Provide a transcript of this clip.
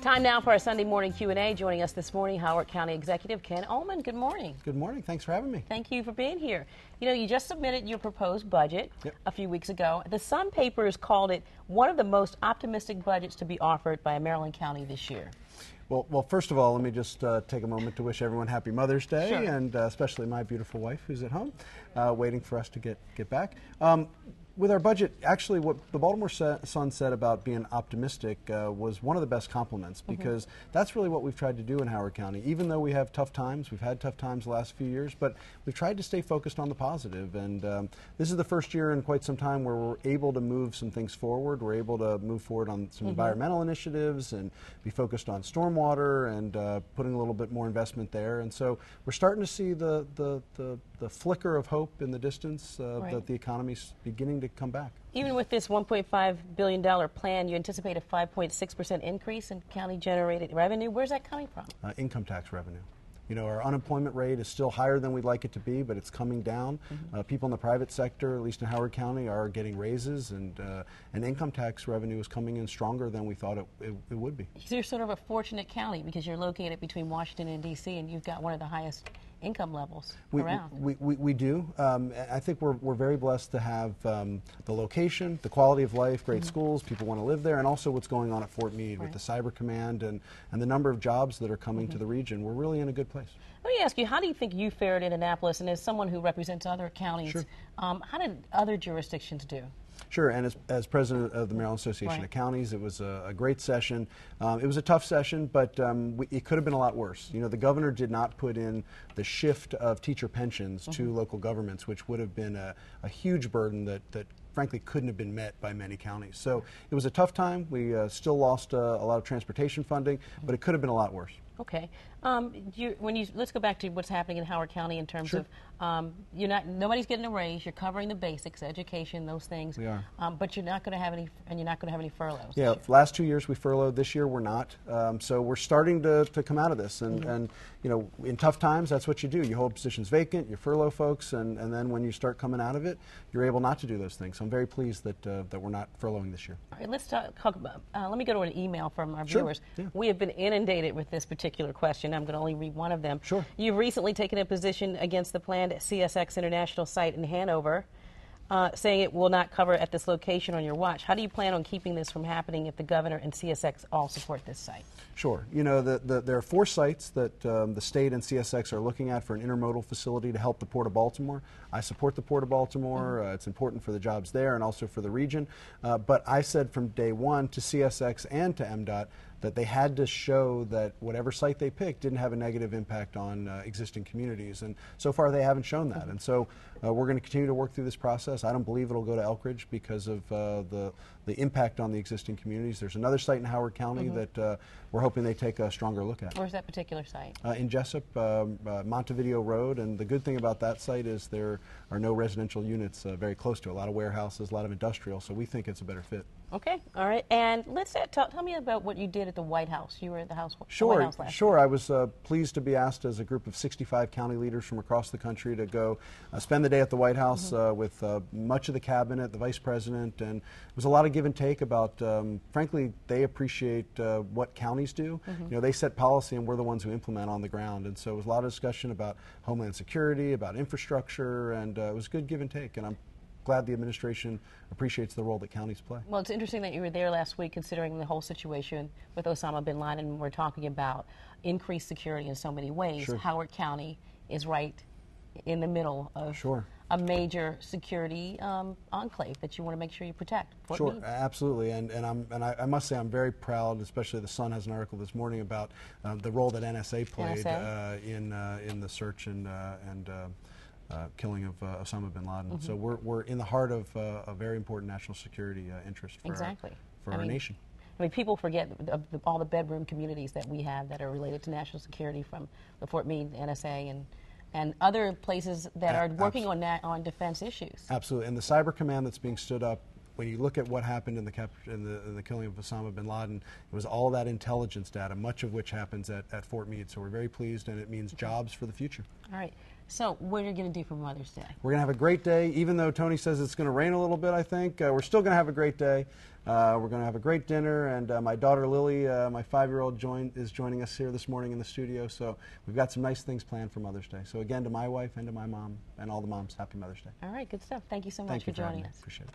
Time now for our Sunday morning Q&A. Joining us this morning, Howard County Executive Ken Ulman. Good morning. Good morning. Thanks for having me. Thank you for being here. You know, you just submitted your proposed budget Yep. a few weeks ago. The Sun Papers called it one of the most optimistic budgets to be offered by a Maryland county this year. Well, well, first of all, let me just uh, take a moment to wish everyone Happy Mother's Day, Sure. and uh, especially my beautiful wife who's at home, uh, waiting for us to get get back. Um, with our budget, actually, what the Baltimore Sa- Sun said about being optimistic uh, was one of the best compliments because that's really what we've tried to do in Howard County. Even though we have tough times, we've had tough times the last few years, but we've tried to stay focused on the positive. And um, this is the first year in quite some time where we're able to move some things forward. We're able to move forward on some environmental initiatives and be focused on stormwater and uh, putting a little bit more investment there. And so we're starting to see the, the, the, the flicker of hope in the distance uh, Right. that the economy's beginning to come back. Even with this $1.5 billion plan, you anticipate a 5.6% increase in county generated revenue. Where's that coming from? uh, income tax revenue. You know, our unemployment rate is still higher than we'd like it to be, but it's coming down. Uh, people in the private sector, at least in Howard County, are getting raises, and uh, and income tax revenue is coming in stronger than we thought it, it, it would be. So you're sort of a fortunate county because you're located between Washington and D.C. and you've got one of the highest income levels We, around. we, we, we do. Um, I think we're, we're very blessed to have um, the location, the quality of life, great schools, people want to live there, and also what's going on at Fort Meade with the Cyber Command and, and the number of jobs that are coming to the region. We're really in a good place. Let me ask you, how do you think you fared in Annapolis? And as someone who represents other counties, Sure. um, how did other jurisdictions do? Sure, and as, as president of the Maryland Association Right. of Counties, it was a, a great session. Um, it was a tough session, but um, we, it could have been a lot worse. You know, the governor did not put in the shift of teacher pensions to local governments, which would have been a, a huge burden that, that frankly couldn't have been met by many counties. So it was a tough time. We uh, still lost uh, a lot of transportation funding, but it could have been a lot worse. Okay. Um, you, when you let's go back to what's happening in Howard County in terms Sure. of um, you're not nobody's getting a raise. You're covering the basics, education, those things. We are. Um, but you're not going to have any, and you're not going to have any furloughs. Yeah, last two years we furloughed. This year we're not. Um, so we're starting to, to come out of this. And, Mm-hmm. and, you know, in tough times, that's what you do. You hold positions vacant, you furlough folks, and, and then when you start coming out of it, you're able not to do those things. So I'm very pleased that, uh, that we're not furloughing this year. All right, let's talk, talk about. Uh, let me go to an email from our Sure, viewers. yeah. We have been inundated with this particular question. I'm going to only read one of them. Sure. You've recently taken a position against the planned CSX intermodal site in Hanover, uh, saying it will not cover at this location on your watch. How do you plan on keeping this from happening if the governor and CSX all support this site? Sure. You know, the, the, there are four sites that um, the state and CSX are looking at for an intermodal facility to help the Port of Baltimore. I support the Port of Baltimore. Uh, it's important for the jobs there and also for the region. Uh, but I said from day one to CSX and to MDOT that they had to show that whatever site they picked didn't have a negative impact on uh, existing communities. And so far, they haven't shown that. And so uh, we're going to continue to work through this process. I don't believe it'll go to Elkridge because of uh, the, the impact on the existing communities. There's another site in Howard County that uh, we're hoping they take a stronger look at. Where's that particular site? Uh, in Jessup, um, uh, Montevideo Road, and the good thing about that site is there are no residential units uh, very close to it. A lot of warehouses, a lot of industrial, so we think it's a better fit. Okay, all right. And let's uh, tell, tell me about what you did at the White House. You were at the House. the White Sure, House last sure. I was uh, pleased to be asked as a group of 65 county leaders from across the country to go uh, spend the day at the White House uh, with uh, much of the cabinet, the vice president, and it was a lot of give and take about. Um, frankly, they appreciate uh, what counties do. You know, they set policy, and we're the ones who implement on the ground. And so it was a lot of discussion about homeland security, about infrastructure, and uh, it was good give and take. And I'm glad the administration appreciates the role that counties play. Well, it's interesting that you were there last week, considering the whole situation with Osama bin Laden. And we're talking about increased security in so many ways. Sure. Howard County is right in the middle of Sure. a major security um, enclave that you want to make sure you protect. Fort Sure, Meade. absolutely, and and I'm and I, I must say I'm very proud. Especially the Sun has an article this morning about um, the role that NSA played NSA? Uh, in uh, in the search and uh, and. Uh, killing of uh, Osama bin Laden. So we're, we're in the heart of uh, a very important national security uh, interest for Exactly. our, for I our mean, nation. I mean, people forget of the, all the bedroom communities that we have that are related to national security, from the Fort Meade NSA and and other places that A- are working on that on defense issues. Absolutely, and the cyber command that's being stood up. When you look at what happened in the, cap- in the, in the killing of Osama bin Laden, it was all that intelligence data, much of which happens at, at Fort Meade. So we're very pleased, and it means jobs for the future. All right. So, what are you going to do for Mother's Day? We're going to have a great day, even though Tony says it's going to rain a little bit, I think. Uh, we're still going to have a great day. Uh, we're going to have a great dinner, and uh, my daughter Lily, uh, my five year old, join, is joining us here this morning in the studio. So we've got some nice things planned for Mother's Day. So, again, to my wife and to my mom and all the moms, happy Mother's Day. All right, good stuff. Thank you so much Thank for you for joining us. Appreciate it.